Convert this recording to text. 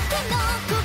僕の声